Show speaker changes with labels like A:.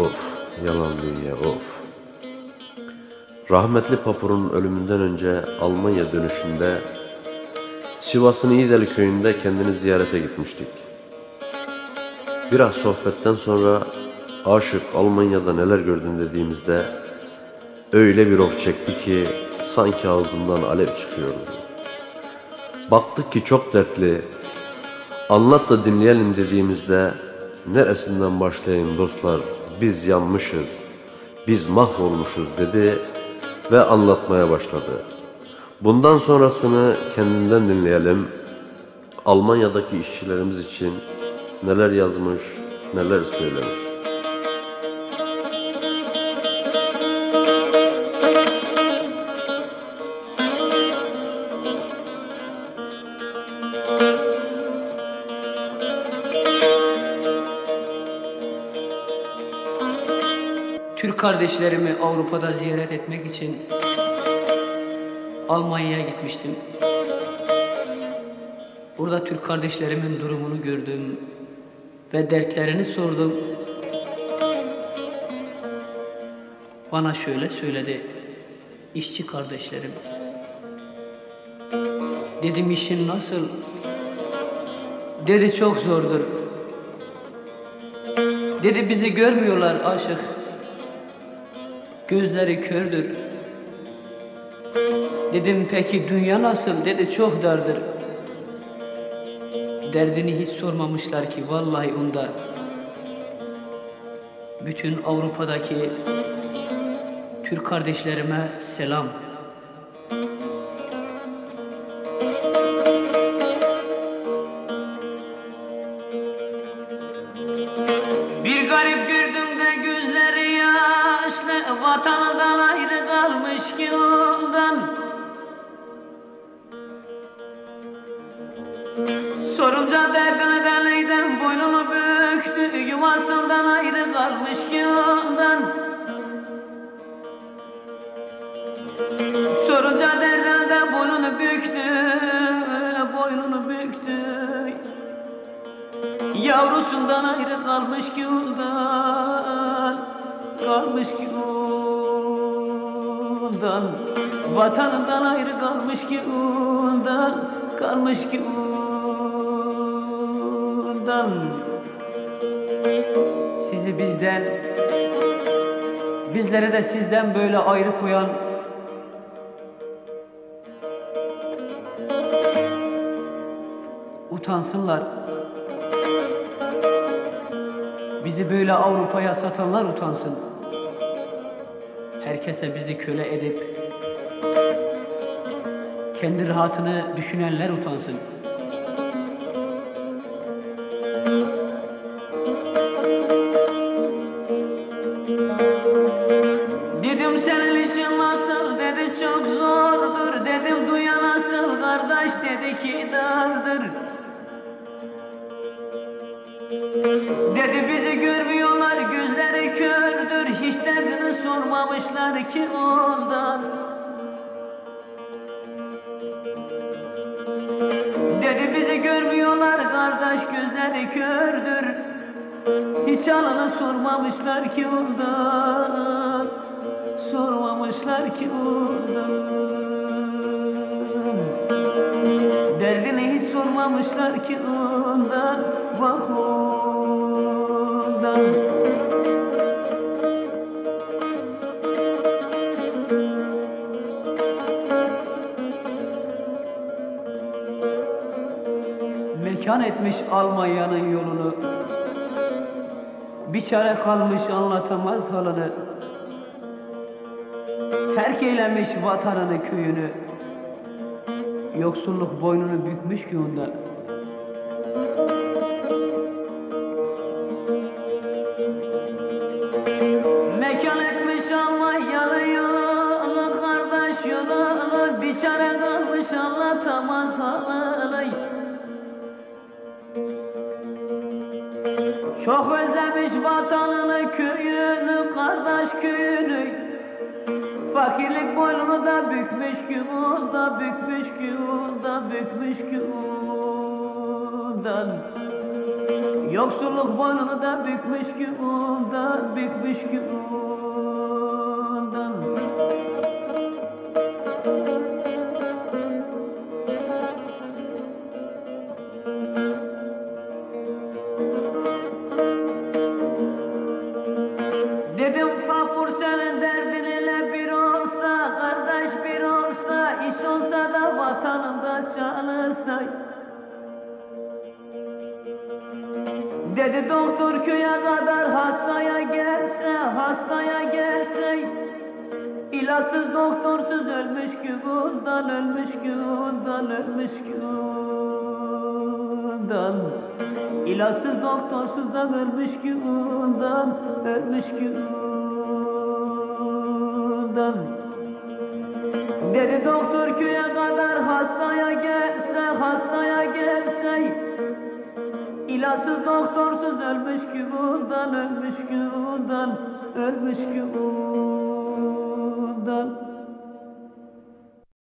A: of, yalan dünya of. Rahmetli Papur'un ölümünden önce Almanya dönüşünde Sivas'ın İdel köyünde kendini ziyarete gitmiştik. Biraz sohbetten sonra aşık Almanya'da neler gördün dediğimizde öyle bir of çekti ki sanki ağzından alev çıkıyordu. Baktık ki çok dertli, anlat da dinleyelim dediğimizde neresinden başlayayım dostlar biz yanmışız, biz mahvolmuşuz dedi ve anlatmaya başladı. Bundan sonrasını kendinden dinleyelim. Almanya'daki işçilerimiz için neler yazmış, neler söylemiş.
B: Türk kardeşlerimi Avrupa'da ziyaret etmek için Almanya'ya gitmiştim. Burada Türk kardeşlerimin durumunu gördüm ve dertlerini sordum. Bana şöyle söyledi işçi kardeşlerim. Dedim işin nasıl? Dedi çok zordur. Dedi bizi görmüyorlar aşık. Gözleri kördür. Dedim peki dünya nasıl? Dedi çok dardır. Derdini hiç sormamışlar ki vallahi onda. Bütün Avrupa'daki Türk kardeşlerime selam. Yaşlı Vatanından ayrı kalmış ki ondan. Sorunca derdine deliyden boynunu büktü Yuvasından ayrı kalmış ki ondan. Sorunca derdine de boynunu büktü Boynunu büktü. Yavrusundan ayrı kalmış ki ondan Kalmış ki ondan Vatanından ayrı kalmış ki ondan Kalmış ki ondan Sizi bizden Bizleri de sizden böyle ayrı koyan Utansınlar Bizi böyle Avrupa'ya satanlar utansın. Herkese bizi köle edip kendi rahatını düşünenler utansın. Dedim senin işin nasıl dedi çok zordur dedim duya nasıl kardeş dedi ki dardır. Sormamışlar ki ondan. Dedi bizi görmüyorlar kardeş gözleri kördür. Hiç alını sormamışlar ki ondan. Sormamışlar ki ondan. Derdini hiç sormamışlar ki ondan. Vah ondan Mekan etmiş Almanya'nın yolunu. Bir çare kalmış anlatamaz halını. Terk eylemiş vatanını köyünü. Yoksulluk boynunu bükmüş ki onda. Mekan etmiş Almanyalı yolu kardeş yolu bir çare kalmış Çok özlemiş vatanını köyünü kardeş köyünü. Fakirlik boynunu da bükmüş ki da bükmüş ki da bükmüş ki ondan Yoksulluk boynunu da bükmüş ki da bükmüş ki Dedi doktor köye kadar hastaya gelse, hastaya gelse. İlaçsız doktorsuz ölmüş ki bundan, ölmüş ki bundan, ölmüş ki bundan. İlaçsız doktorsuz da ölmüş ki bundan, ölmüş ki bundan. Dedi doktor köye kadar hastaya gelse, hastaya gelse İlaçsız doktorsuz ölmüş ki bundan, ölmüş ki bundan, ölmüş ki bundan